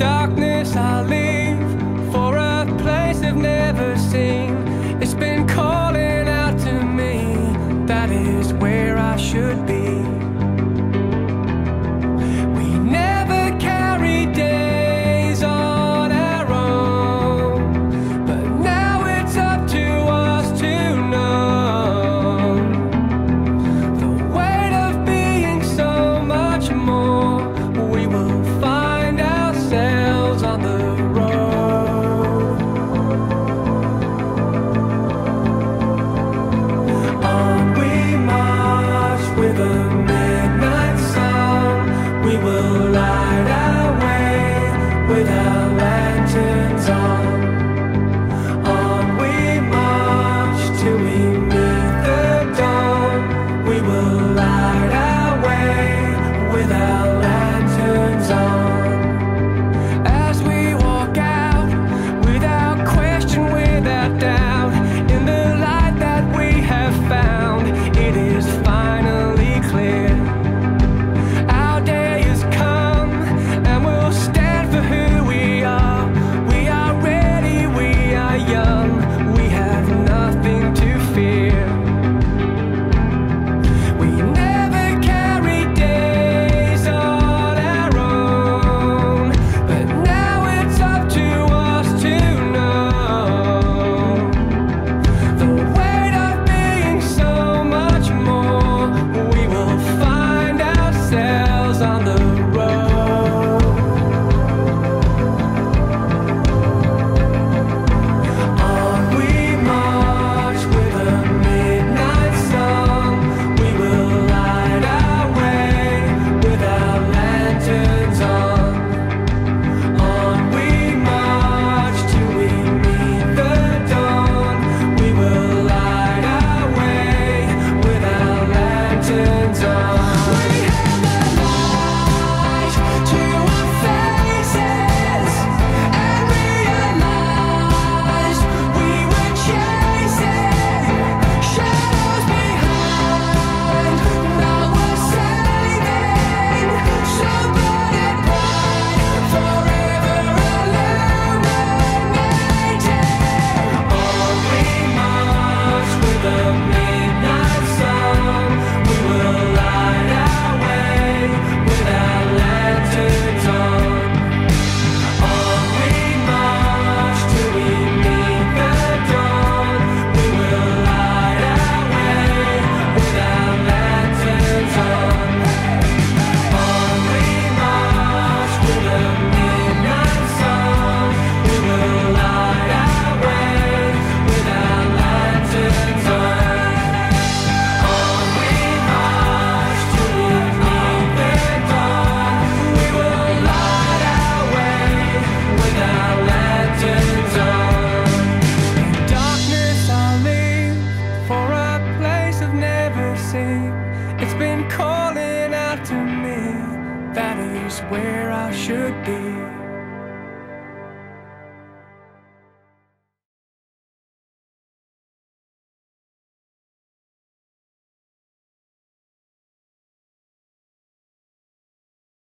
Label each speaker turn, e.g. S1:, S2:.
S1: darkness I leave for a place I've never seen. It's been calling out to me, that is where I should be. will light our way without. where I should be.